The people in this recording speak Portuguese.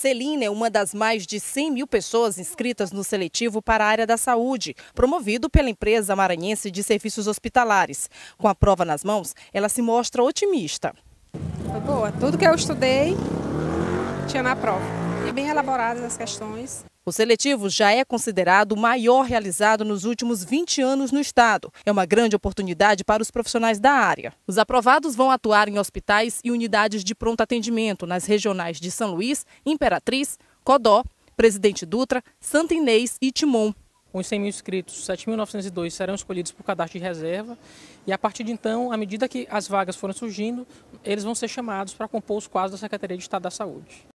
Celina é uma das mais de 100 mil pessoas inscritas no seletivo para a área da saúde, promovido pela empresa maranhense de serviços hospitalares. Com a prova nas mãos, ela se mostra otimista. Foi boa. Tudo que eu estudei tinha na prova. E bem elaboradas as questões. O seletivo já é considerado o maior realizado nos últimos 20 anos no estado. É uma grande oportunidade para os profissionais da área. Os aprovados vão atuar em hospitais e unidades de pronto atendimento nas regionais de São Luís, Imperatriz, Codó, Presidente Dutra, Santa Inês e Timon. Com os 100 mil inscritos, 7.902 serão escolhidos por cadastro de reserva e a partir de então, à medida que as vagas forem surgindo, eles vão ser chamados para compor os quadros da Secretaria de Estado da Saúde.